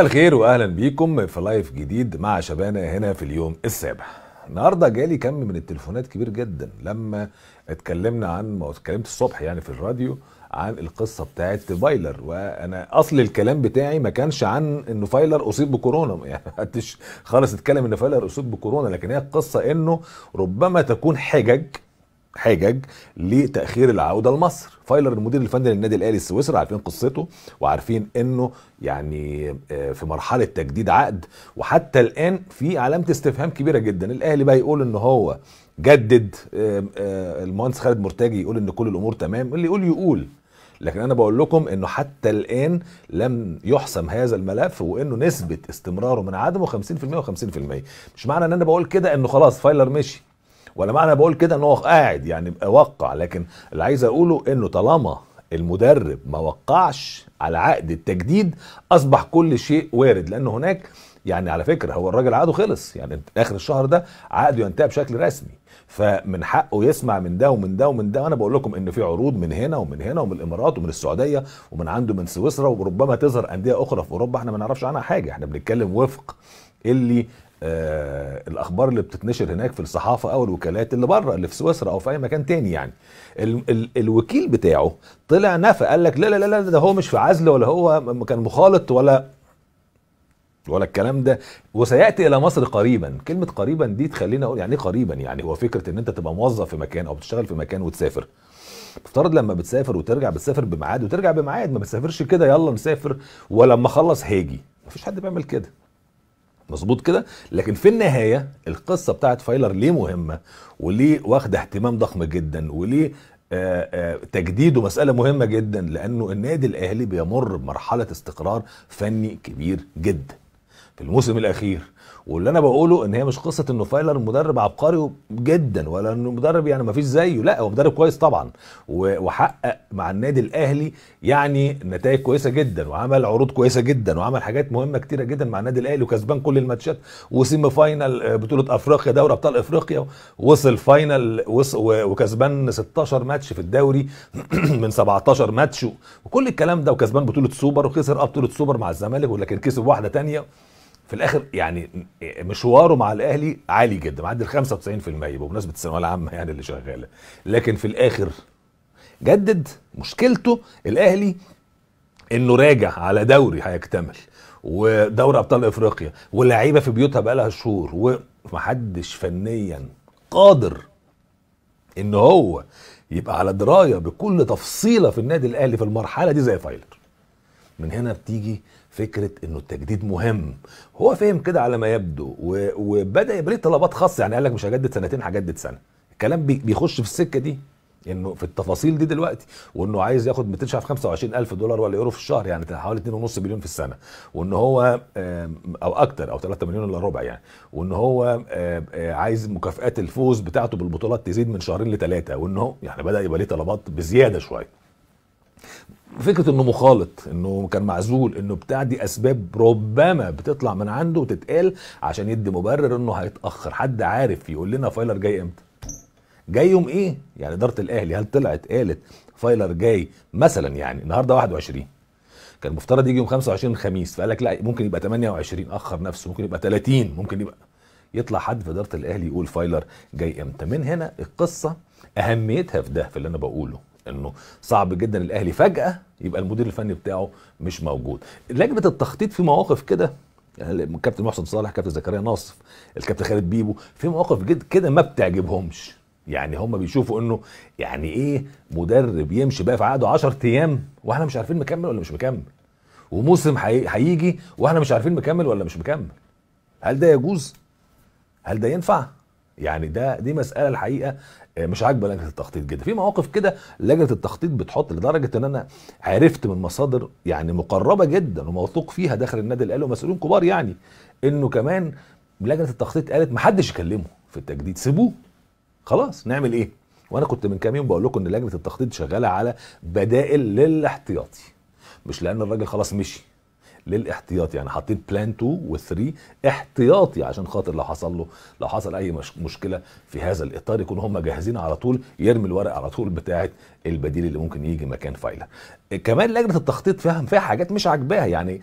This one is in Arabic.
الخير واهلا بيكم في live جديد مع شبانه هنا في اليوم السابع. النهارده جالي كم من التليفونات كبير جدا. لما اتكلمنا عن ما اتكلمت الصبح يعني في الراديو عن القصة بتاعت فايلر وأنا أصل الكلام بتاعي ما كانش عن إنه فايلر أصيب بكورونا. يعني محدش خالص اتكلم إن فايلر أصيب بكورونا لكن هي القصة إنه ربما تكون حجج حجج لتأخير العودة لمصر. فايلر المدير الفني للنادي الأهلي السويسري عارفين قصته وعارفين إنه يعني في مرحلة تجديد عقد. وحتى الآن في علامة استفهام كبيرة جدا. الأهلي بقى يقول إن هو جدد المهندس خالد مرتجي يقول إن كل الأمور تمام. اللي يقول يقول. لكن أنا بقول لكم إنه حتى الآن لم يحسم هذا الملف وإنه نسبة استمراره من عدمه 50% و50% مش معنى إن أنا بقول كده إنه خلاص فايلر مشي. ولا معنى بقول كده إن هو قاعد يعني وقع لكن اللي عايز أقوله إنه طالما المدرب ما وقعش على عقد التجديد أصبح كل شيء وارد لأن هناك يعني على فكرة هو الراجل عقده خلص يعني آخر الشهر ده عقده ينتهي بشكل رسمي. فمن حقه يسمع من ده ومن ده ومن ده وأنا بقول لكم إن في عروض من هنا ومن هنا ومن الإمارات ومن السعودية ومن عنده من سويسرا وربما تظهر أندية أخرى في أوروبا إحنا ما نعرفش عنها حاجة إحنا بنتكلم وفق اللي آه الأخبار اللي بتتنشر هناك في الصحافة أو الوكالات اللي بره اللي في سويسرا أو في أي مكان تاني يعني. ال ال الوكيل بتاعه طلع نفى قال لك لا لا لا ده هو مش في عزل ولا هو كان مخالط ولا ولا الكلام ده. وسيأتي إلى مصر قريبا. كلمة قريبا دي تخليني أقول يعني إيه قريبا؟ يعني هو فكرة إن أنت تبقى موظف في مكان أو بتشتغل في مكان وتسافر. افترض لما بتسافر وترجع بتسافر بميعاد وترجع بميعاد ما بتسافرش كده يلا نسافر ولما اخلص هاجي. مفيش حد بيعمل كده. مظبوط كده؟ لكن في النهاية القصة بتاعت فايلر ليه مهمة وليه واخده اهتمام ضخم جدا وليه آآ آآ تجديده مسألة مهمة جدا لأنه النادي الأهلي بيمر بمرحلة استقرار فني كبير جدا. في الموسم الأخير واللي أنا بقوله إن هي مش قصة إنه فايلر مدرب عبقري جدا ولا إنه مدرب يعني ما فيش زيه لا هو مدرب كويس طبعا وحقق مع النادي الأهلي يعني نتائج كويسة جدا وعمل عروض كويسة جدا وعمل حاجات مهمة كتيرة جدا مع النادي الأهلي وكسبان كل الماتشات و semi final بطولة أفريقيا دوري أبطال أفريقيا وصل final وكسبان 16 ماتش في الدوري من 17 ماتش وكل الكلام ده وكسبان بطولة سوبر وخسر بطوله سوبر مع الزمالك ولكن كسب واحدة تانية. في الآخر يعني مشواره مع الاهلي عالي جدا معدي ال 95% بمناسبة الثانوية العامة يعني اللي شغالة. لكن في الآخر جدد مشكلته الأهلي إنه راجع على دوري هيكتمل ودوري أبطال إفريقيا واللعيبة في بيوتها بقى لها شهور ومحدش فنيا قادر إن هو يبقى على دراية بكل تفصيلة في النادي الأهلي في المرحلة دي زي فايلر. من هنا بتيجي فكرة إنه التجديد مهم. هو فهم كده على ما يبدو وبدأ يبقى ليه طلبات خاصة. يعني قال لك مش هجدد سنتين هجدد سنة. الكلام بيخش في السكة دي إنه في التفاصيل دي دلوقتي وإنه عايز ياخد 200 25 ألف دولار ولا يورو في الشهر يعني حوالي 2.5 مليون في السنة. وإن هو أو أكتر أو 3 مليون إلا ربع يعني. وإن هو عايز مكافئات الفوز بتاعته بالبطولات تزيد من شهرين لثلاثه وإن هو يعني بدأ يبقى ليه طلبات بزيادة شوية. فكرة إنه مخالط إنه كان معزول إنه بتاع دي أسباب ربما بتطلع من عنده وتتقال عشان يدي مبرر إنه هيتأخر. حد عارف يقول لنا فايلر جاي إمتى؟ جاي يوم إيه؟ يعني إدارة الأهلي هل طلعت قالت فايلر جاي مثلا يعني النهارده 21 كان المفترض يجي يوم 25 الخميس فقال لك لا ممكن يبقى 28 أخر نفسه ممكن يبقى 30 ممكن يبقى. يطلع حد في إدارة الأهلي يقول فايلر جاي إمتى؟ من هنا القصة أهميتها في ده في اللي أنا بقوله. انه صعب جدا الأهلي فجأة يبقى المدير الفني بتاعه مش موجود. لجنة التخطيط في مواقف كده يعني الكابتن محسن صالح كابتن زكريا ناصف الكابتن خالد بيبو في مواقف جد كده ما بتعجبهمش. يعني هم بيشوفوا إنه يعني إيه مدرب يمشي بقى في عقده 10 أيام وإحنا مش عارفين مكمل ولا مش مكمل. وموسم هيجي وإحنا مش عارفين مكمل ولا مش مكمل. هل ده يجوز؟ هل ده ينفع؟ يعني ده دي مسألة الحقيقة مش عاجبة لجنة التخطيط جدا. في مواقف كده لجنة التخطيط بتحط لدرجة إن أنا عرفت من مصادر يعني مقربة جدا وموثوق فيها داخل النادي الأهلي ومسؤولين كبار يعني إنه كمان لجنة التخطيط قالت ما حدش يكلمه في التجديد سيبوه. خلاص نعمل إيه؟ وأنا كنت من كام يوم بقول لكم إن لجنة التخطيط شغالة على بدائل للاحتياطي مش لأن الراجل خلاص مشي. للاحتياطي يعني حاطين plan 2 و3 احتياطي عشان خاطر لو حصل له لو حصل أي مش مشكلة في هذا الإطار يكونوا هم جاهزين على طول يرمي الورق على طول بتاعة البديل اللي ممكن يجي مكان فايلر كمان لجنة التخطيط فاهم فيها حاجات مش عاجباها يعني